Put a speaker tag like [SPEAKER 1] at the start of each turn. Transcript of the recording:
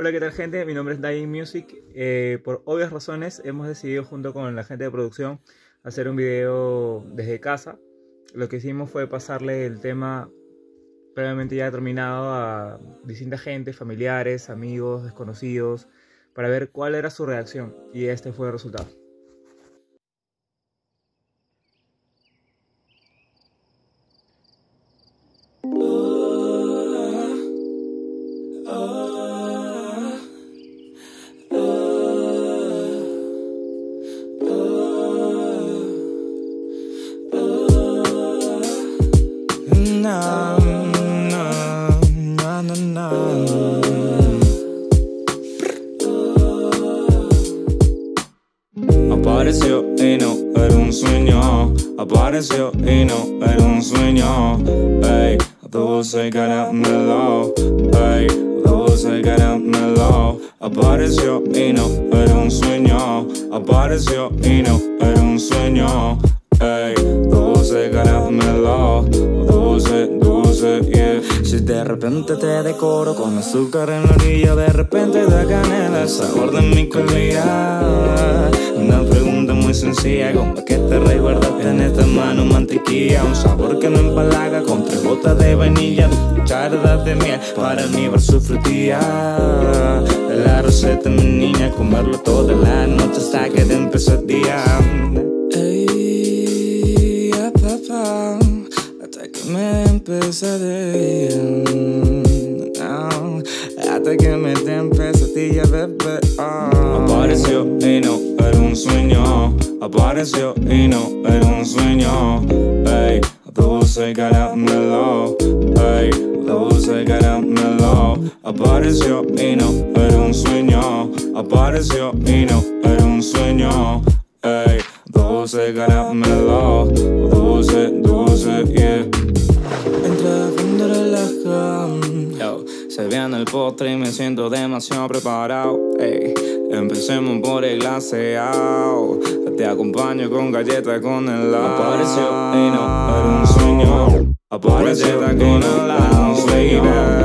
[SPEAKER 1] Hola, ¿qué tal gente? Mi nombre es Dying Music. Eh, por obvias razones hemos decidido junto con la gente de producción hacer un video desde casa. Lo que hicimos fue pasarle el tema previamente ya terminado a distinta gente, familiares, amigos, desconocidos, para ver cuál era su reacción y este fue el resultado.
[SPEAKER 2] Apareció y no era un sueño. Apareció y no era un sueño. Ey, dulce caramelo. Ey, dulce caramelo. Apareció y no era un sueño. Apareció y no era un sueño. Ey, dulce caramelo. Dulce, dulce, yeah. Si de repente te decoro con azúcar en la orilla, de repente da canela el sabor de mi colilla. Sencilla, ¿con qué te recuerdaste en esta mano mantequilla? Un sabor que no empalaga con tres gotas de vainilla, dos cucharadas de miel para nivelar su frutilla. La receta, mi niña, comerlo toda la noche hasta que te empiece el día. Ey, ya, papá, hasta que me empezaré. No, hasta que me dé empezadilla, bebé. Oh. Apareció y no era un sueño. Apareció y no era un sueño. Ey, dulce caramelo. Ey, dulce caramelo. Apareció y no era un sueño. Apareció y no era un sueño. Ey, dulce caramelo. Dulce, dulce, yeah. Entra fondo relaja. Yo, se viene el postre y me siento demasiado preparado. Ey, empecemos por el glaseado. Te acompaño con galletas con helado. Apareció y no era un sueño. Apareció con helado, baby.